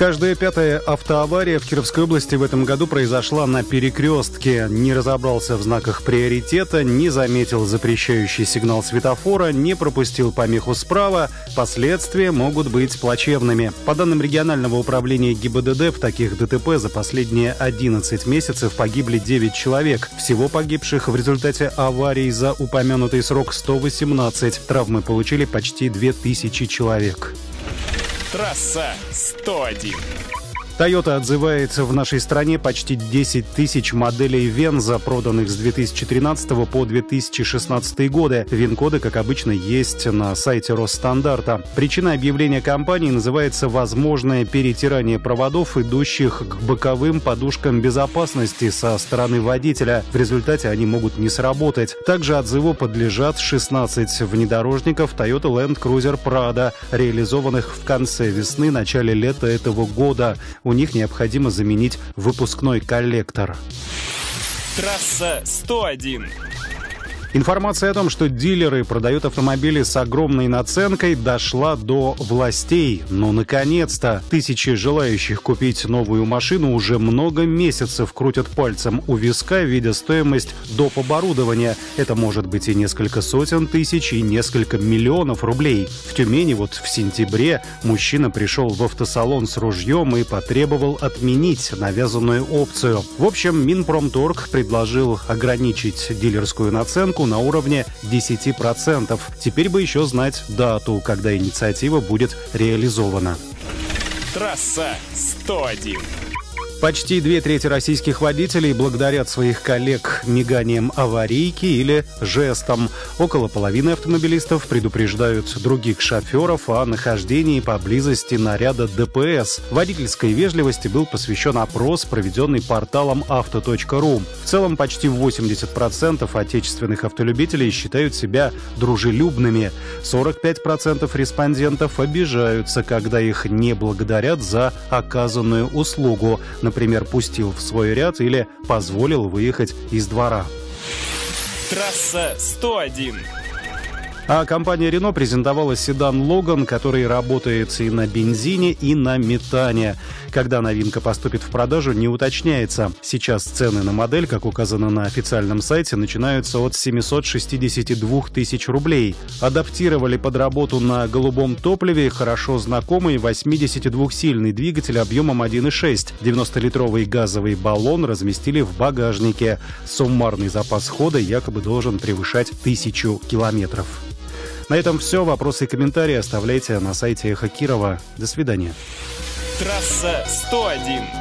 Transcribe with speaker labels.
Speaker 1: Каждая пятая автоавария в Кировской области в этом году произошла на перекрестке. Не разобрался в знаках приоритета, не заметил запрещающий сигнал светофора, не пропустил помеху справа. Последствия могут быть плачевными. По данным регионального управления ГИБДД, в таких ДТП за последние 11 месяцев погибли 9 человек. Всего погибших в результате аварий за упомянутый срок 118. Травмы получили почти 2000 человек.
Speaker 2: Трасса 101.
Speaker 1: Toyota отзывается в нашей стране почти 10 тысяч моделей Венза, проданных с 2013 по 2016 годы. Вин-коды, как обычно, есть на сайте Росстандарта. Причина объявления компании называется «возможное перетирание проводов, идущих к боковым подушкам безопасности со стороны водителя». В результате они могут не сработать. Также отзыву подлежат 16 внедорожников Toyota Land Cruiser Prado, реализованных в конце весны-начале лета этого года них необходимо заменить выпускной коллектор.
Speaker 2: Трасса 101.
Speaker 1: Информация о том, что дилеры продают автомобили с огромной наценкой, дошла до властей. Но, наконец-то, тысячи желающих купить новую машину уже много месяцев крутят пальцем у виска, видя стоимость доп. оборудования. Это может быть и несколько сотен тысяч, и несколько миллионов рублей. В Тюмени вот в сентябре мужчина пришел в автосалон с ружьем и потребовал отменить навязанную опцию. В общем, Минпромторг предложил ограничить дилерскую наценку на уровне 10%. Теперь бы еще знать дату, когда инициатива будет реализована.
Speaker 2: Трасса 101.
Speaker 1: Почти две трети российских водителей благодарят своих коллег миганием аварийки или жестом. Около половины автомобилистов предупреждают других шоферов о нахождении поблизости наряда ДПС. Водительской вежливости был посвящен опрос, проведенный порталом авто.ру. В целом почти 80% отечественных автолюбителей считают себя дружелюбными. 45% респондентов обижаются, когда их не благодарят за оказанную услугу например, пустил в свой ряд или позволил выехать из двора.
Speaker 2: Трасса 101.
Speaker 1: А компания Renault презентовала седан Logan, который работает и на бензине, и на метане. Когда новинка поступит в продажу, не уточняется. Сейчас цены на модель, как указано на официальном сайте, начинаются от 762 тысяч рублей. Адаптировали под работу на голубом топливе хорошо знакомый 82-сильный двигатель объемом 1,6. 90-литровый газовый баллон разместили в багажнике. Суммарный запас хода якобы должен превышать тысячу километров. На этом все. Вопросы и комментарии оставляйте на сайте Эхо Кирова. До свидания.
Speaker 2: Трасса 101.